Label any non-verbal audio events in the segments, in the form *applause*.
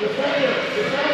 The fire! The!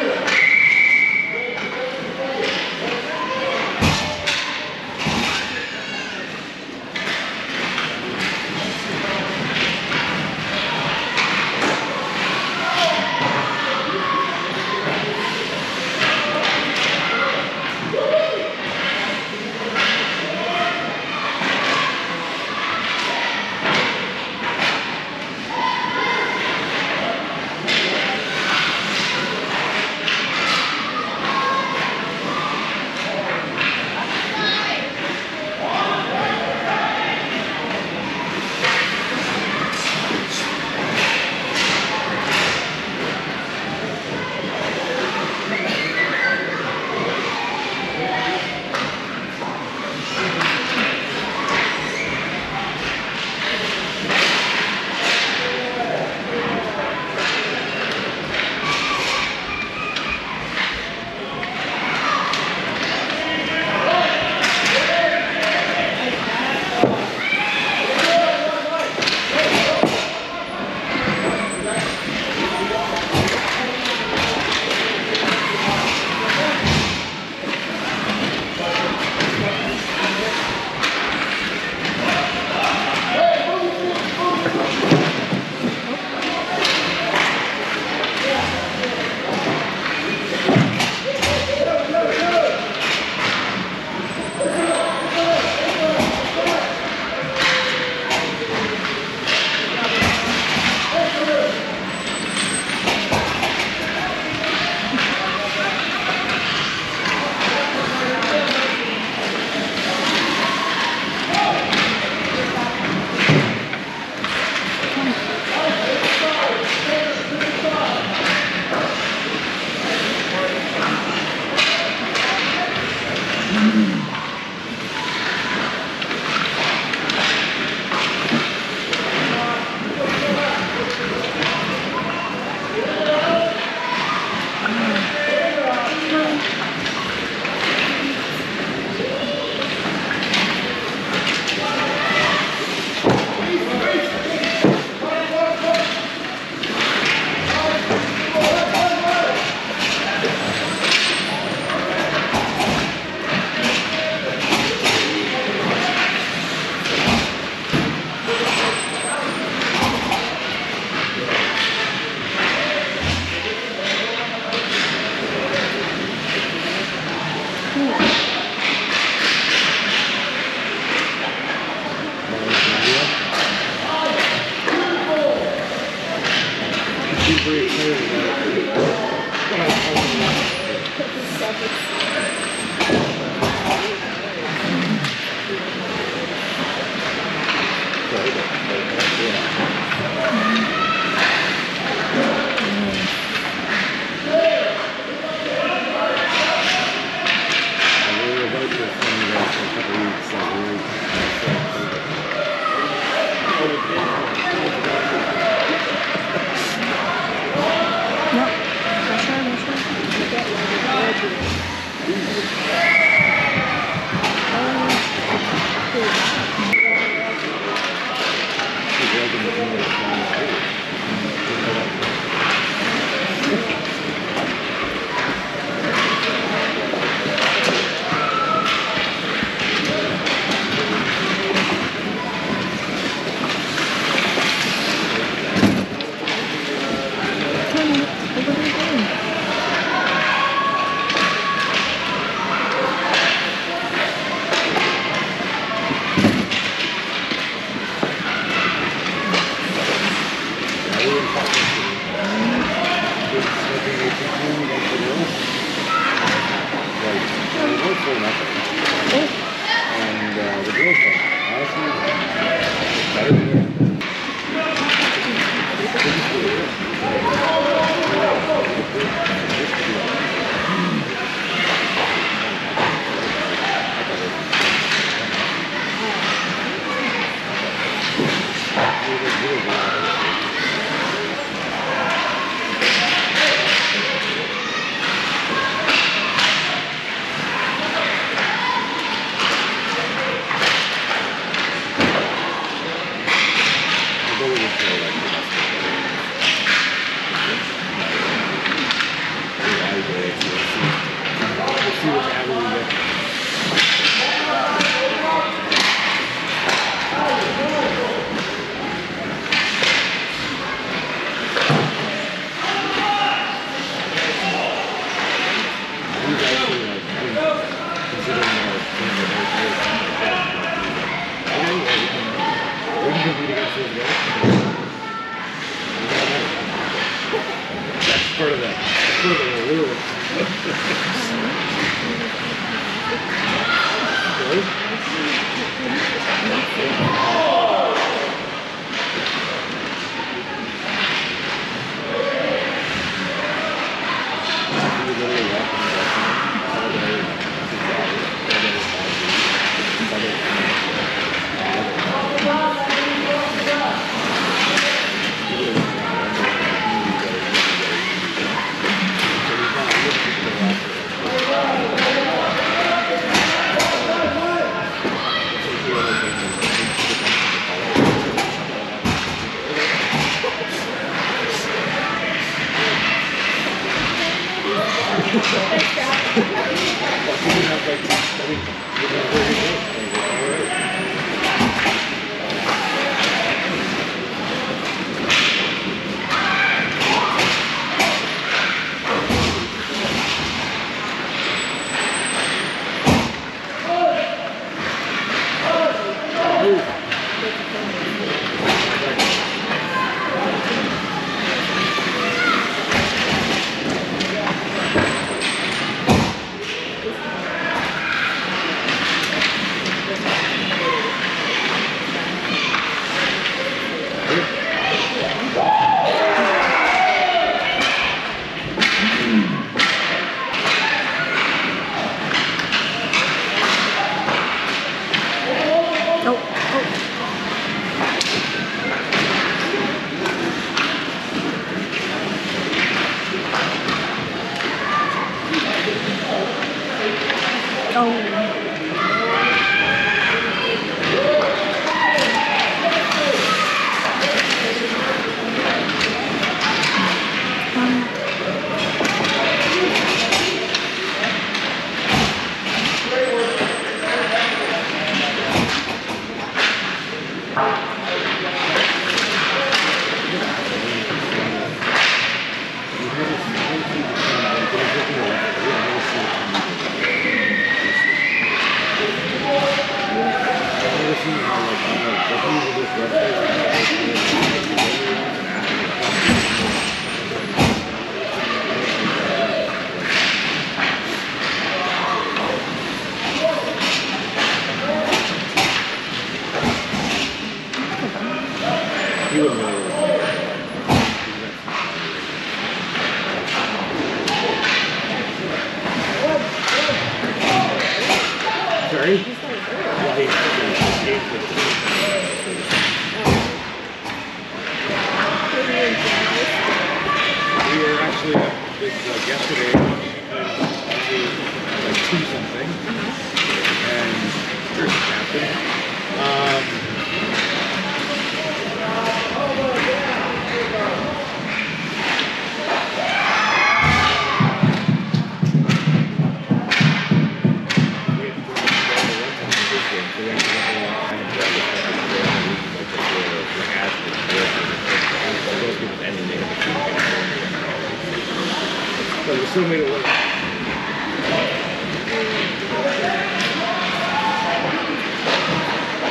but we still made it work.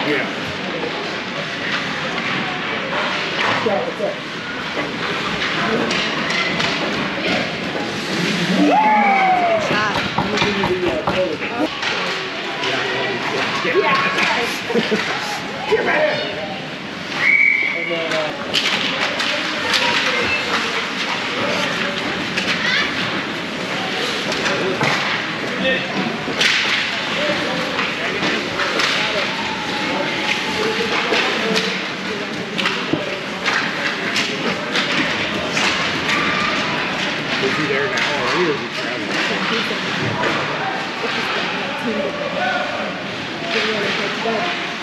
Yeah. Yeah. Yeah. Yeah. Get right here! Thank you.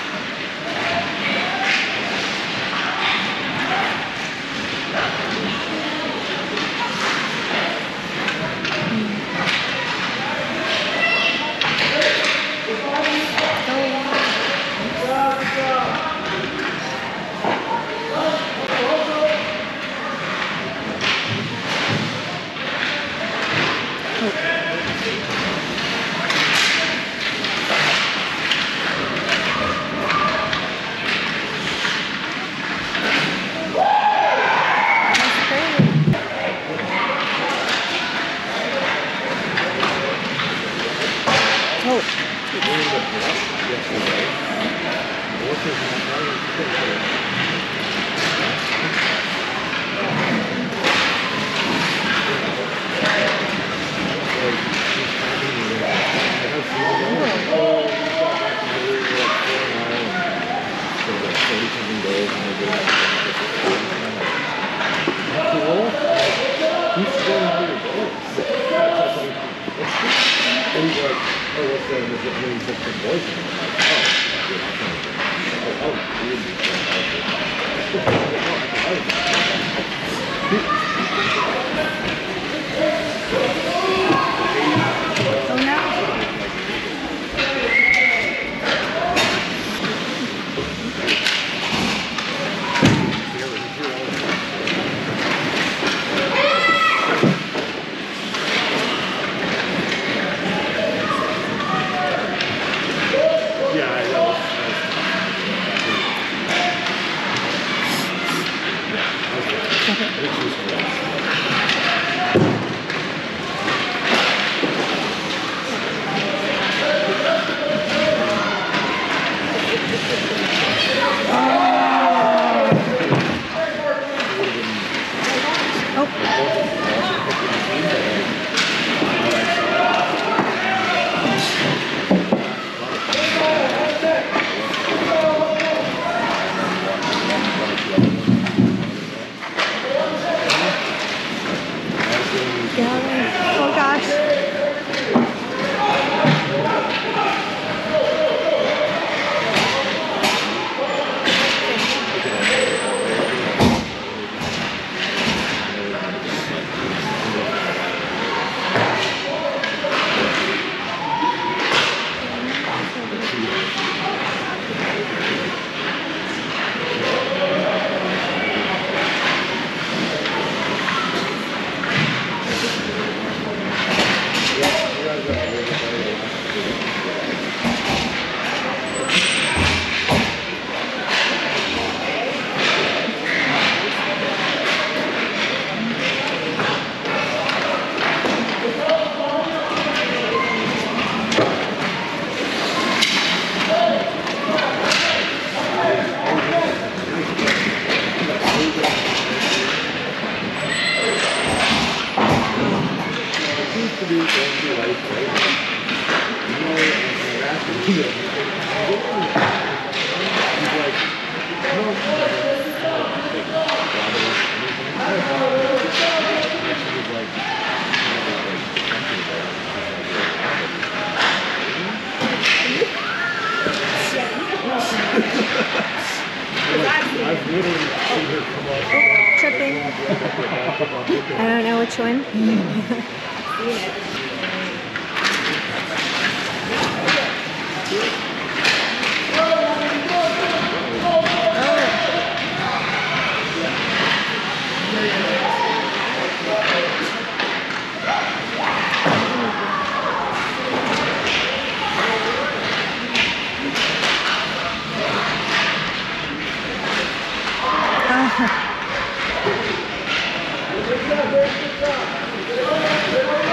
Thank you.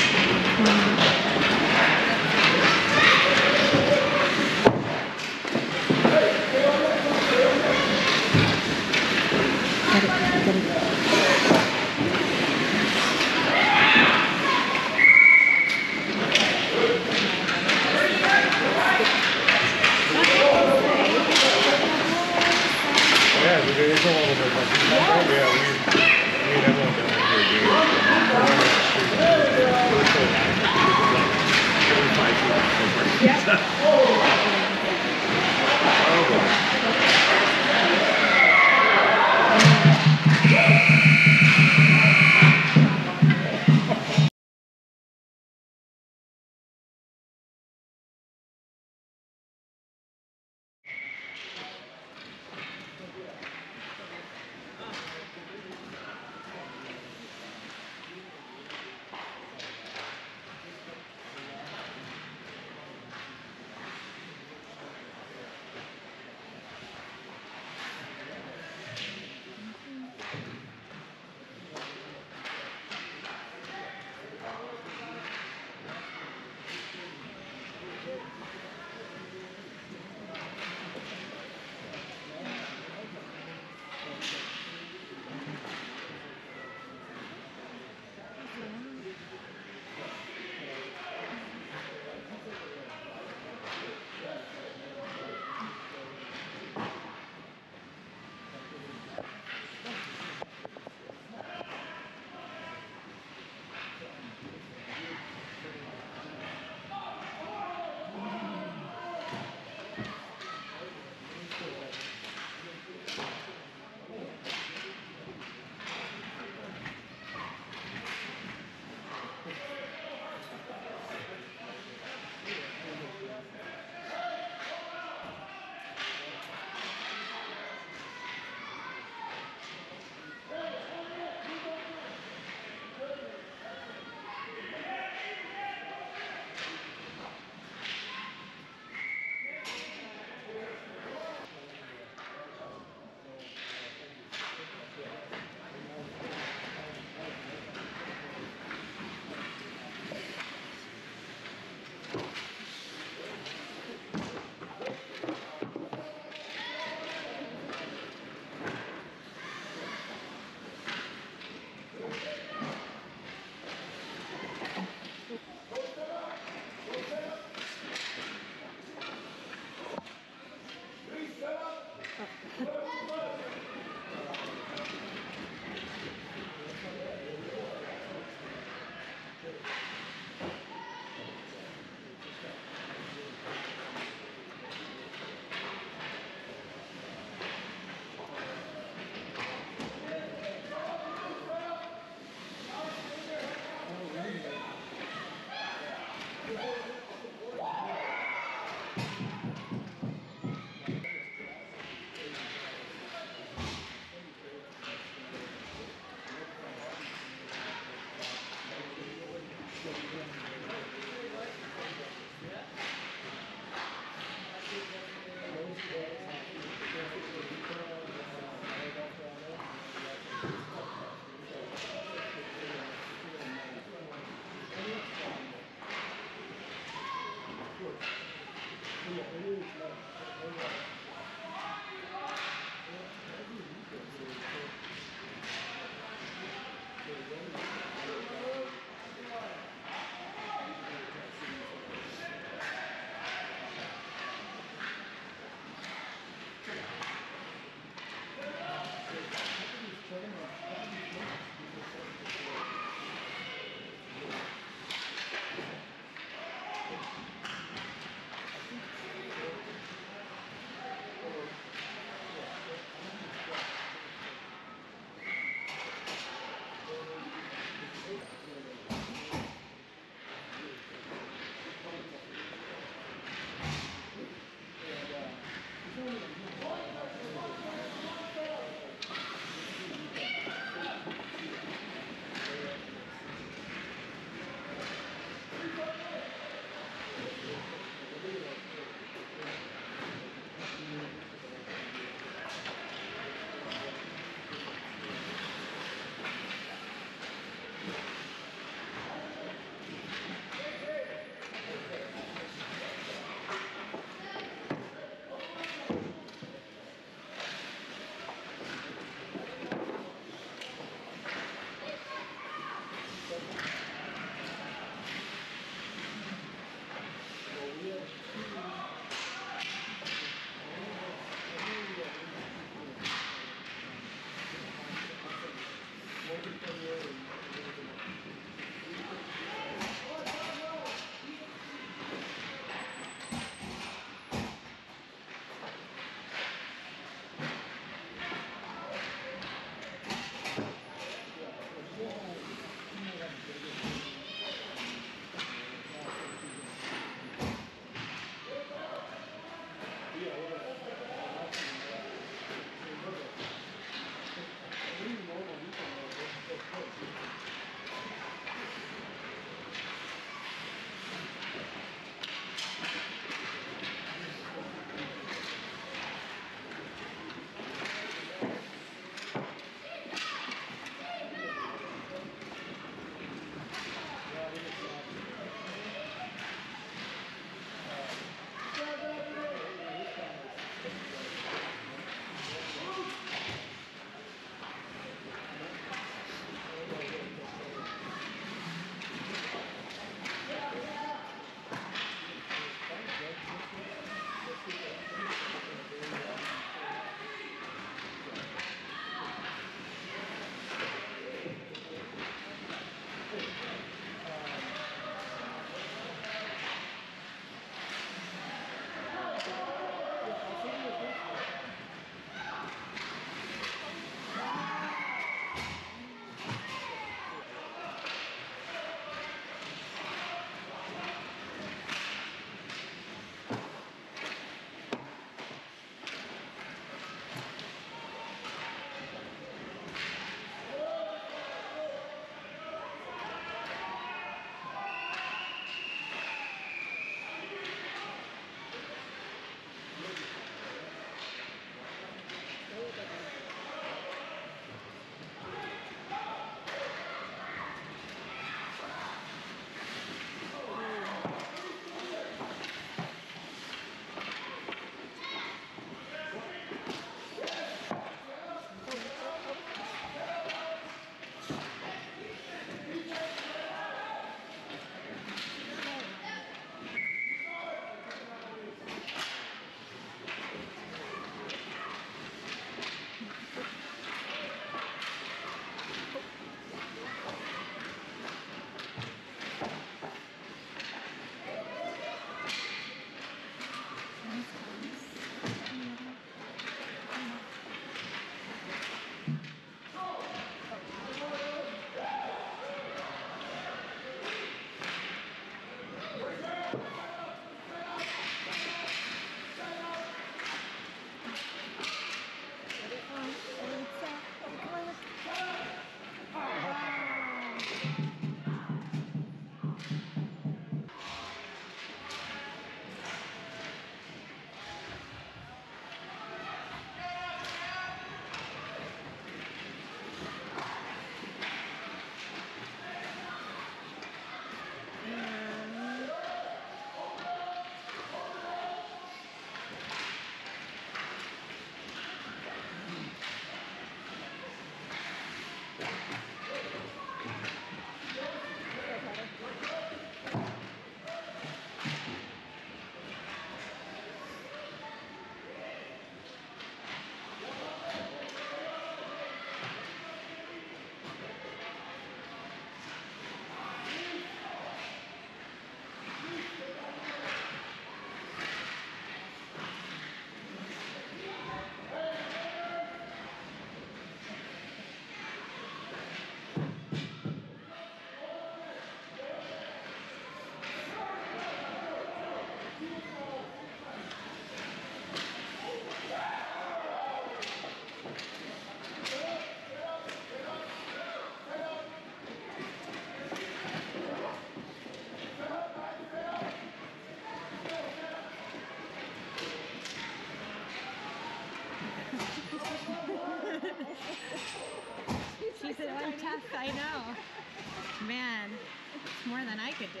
Man, it's more than I could do.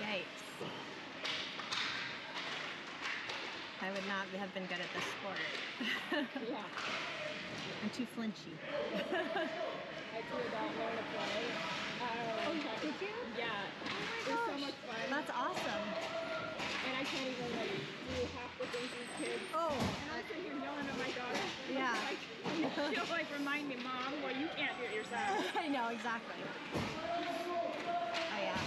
Yikes. I would not have been good at this sport. Yeah. I'm too flinchy. I do about learn to play. Um, oh, did you? Yeah. Oh my It was so gosh. much fun. That's awesome. and I can't even like do half the things these kids. Oh, And I'm sitting here yelling at my daughter. Yeah. She'll *laughs* like remind me, Mom, well, you can't do it yourself. *laughs* I know exactly. Oh yeah.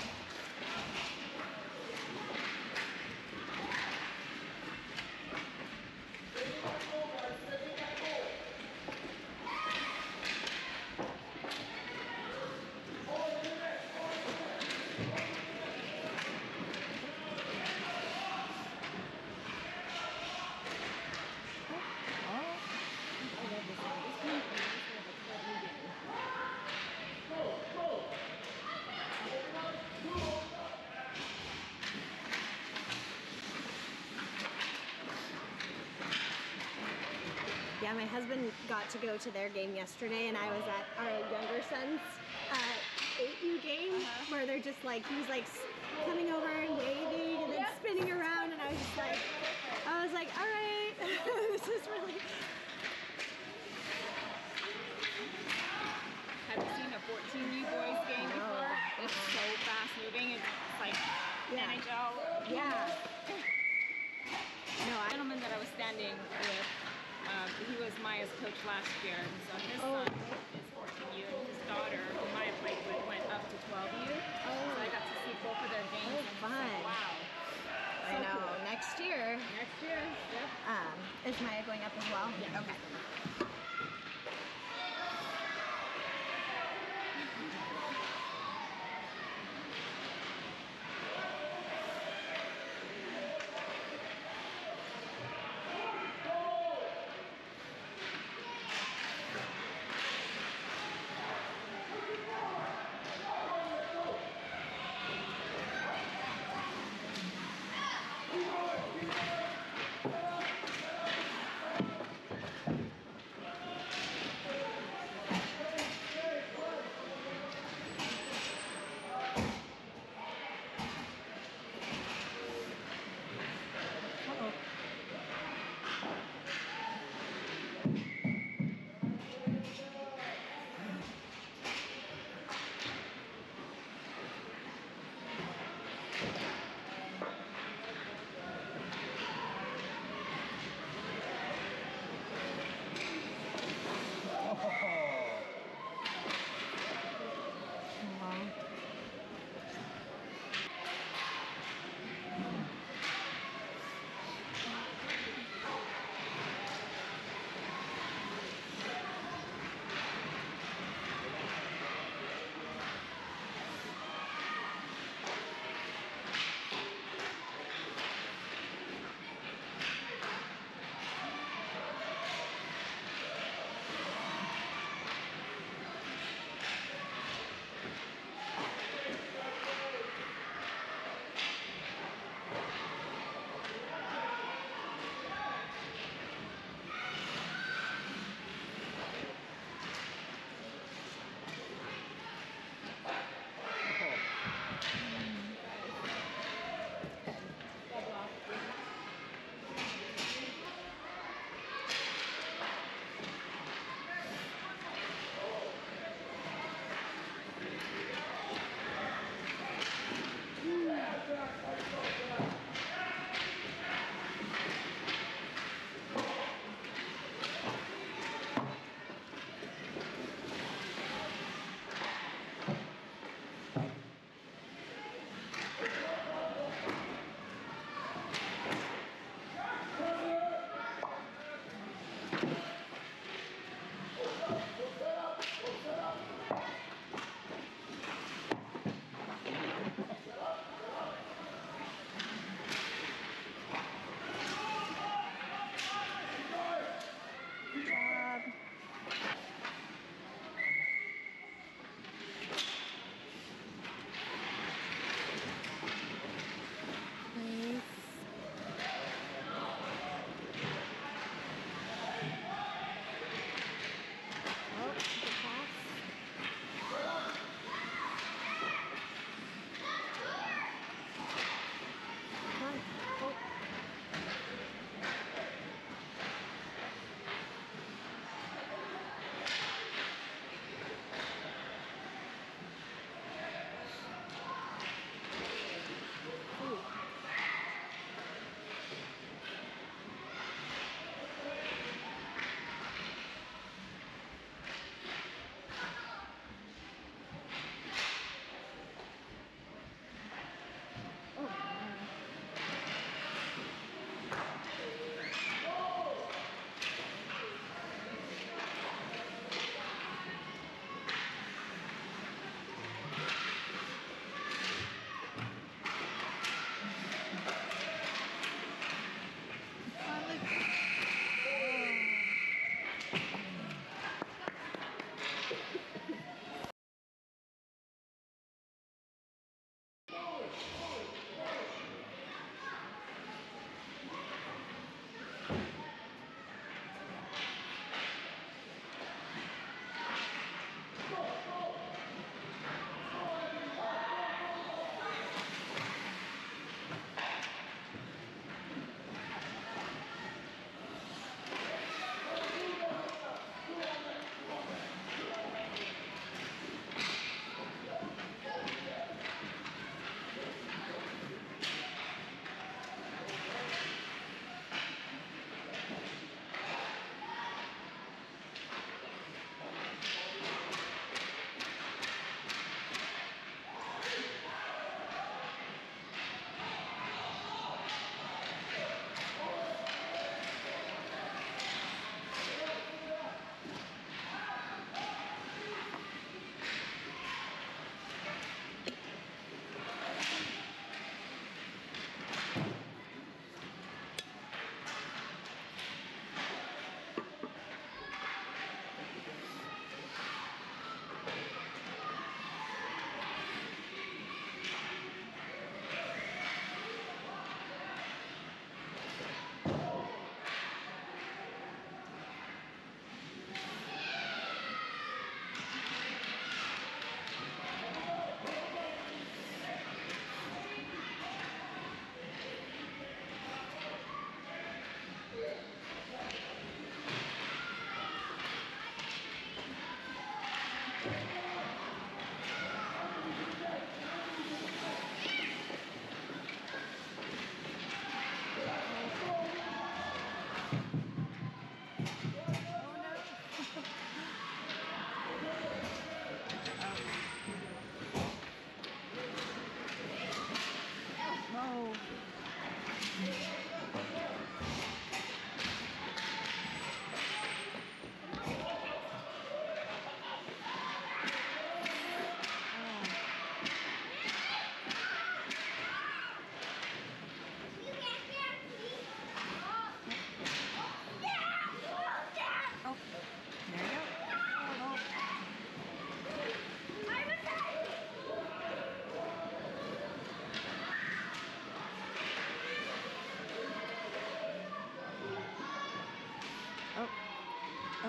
I love this one. This one reminds me of a club meeting. Yeah, my husband got to go to their game yesterday, and I was at our younger son's uh, 8U game where they're just like, he was like coming over and waving and then spinning around, and I was just like, I was like, all right, *laughs* this is really. Have you seen a 14U boys game No. before? It's so fast moving. It's like Yeah. NHL. Yeah. *laughs* No, I. gentleman that I was standing with, um, he was Maya's coach last year, and so his Oh. son is 14U, and his daughter, who Maya played with, went up to 12U. So I got to see both of their games. Oh, fun. Like, wow. I know. Next year, Next year, yep. um, is Maya going up as well? Yeah. Okay.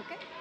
okay.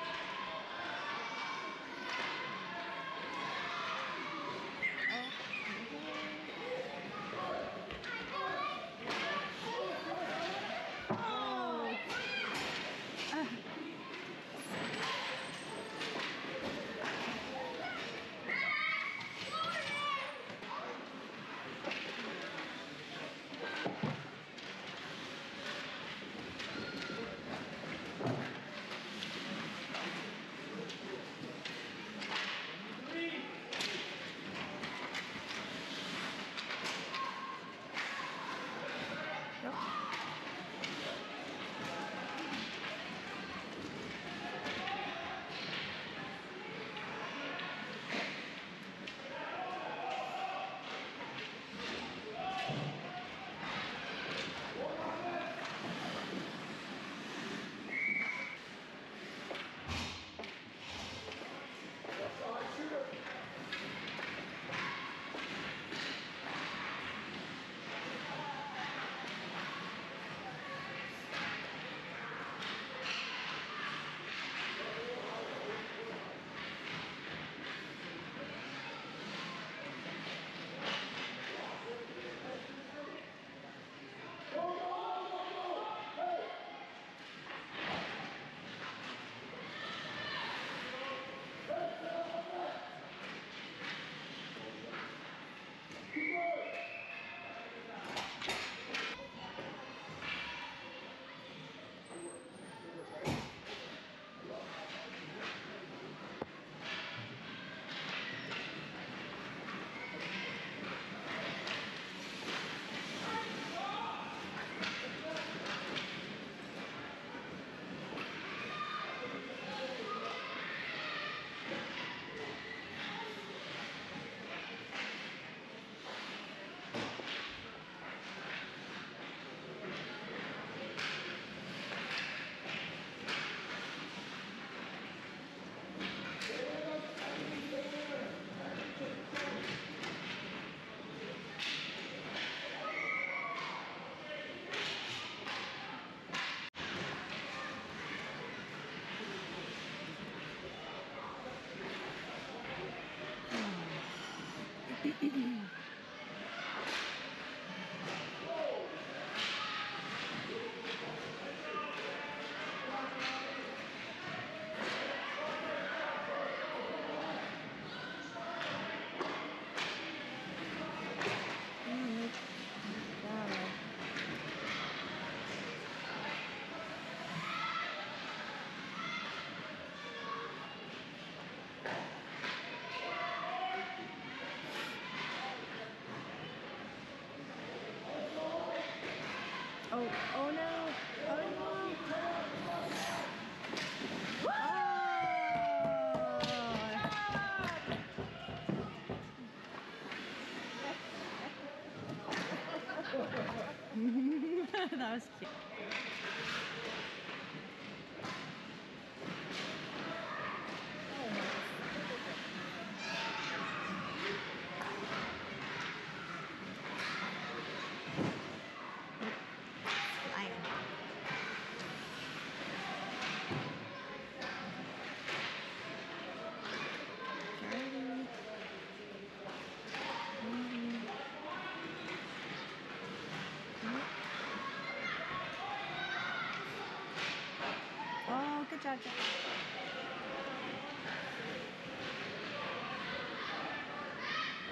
আচ্ছা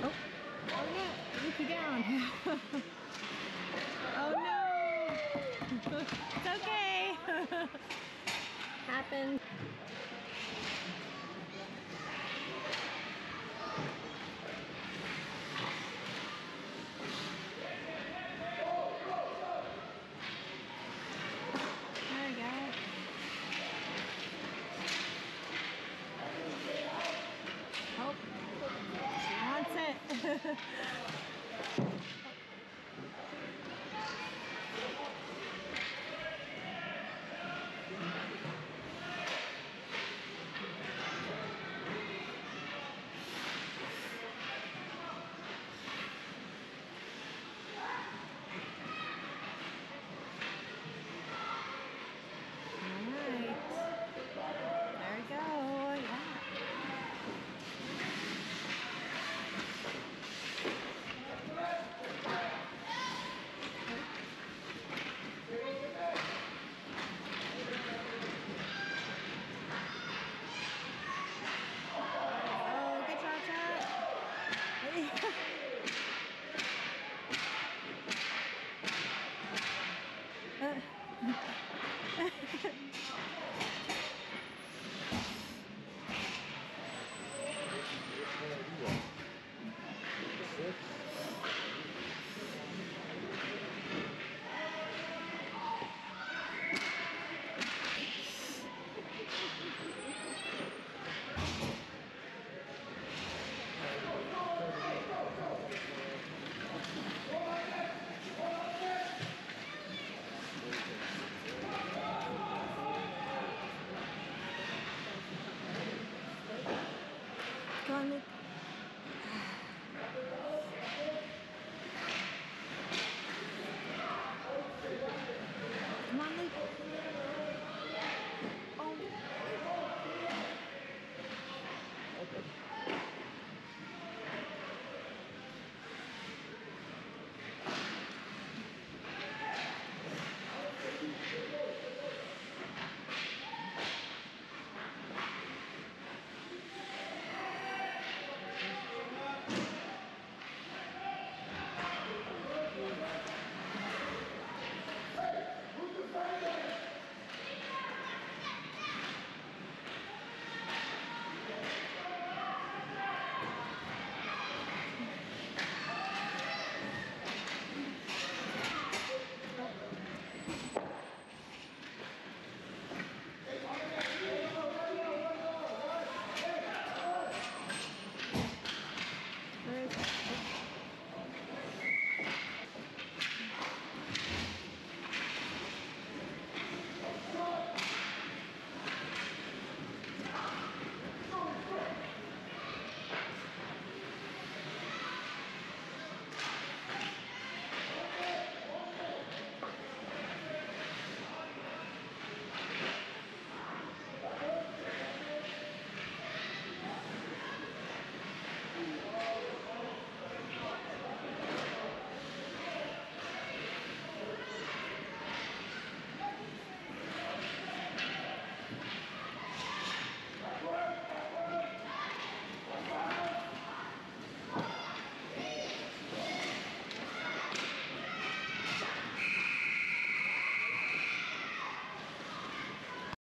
Oh. *laughs* Oh no, look down. oh no. it's okay. *laughs* Happens.